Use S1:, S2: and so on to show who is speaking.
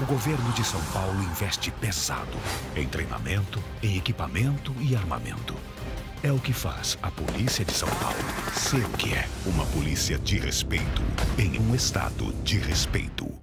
S1: o governo de São Paulo investe pesado em treinamento, em equipamento e armamento. É o que faz a Polícia de São Paulo ser o que é. Uma polícia de respeito em um estado de respeito.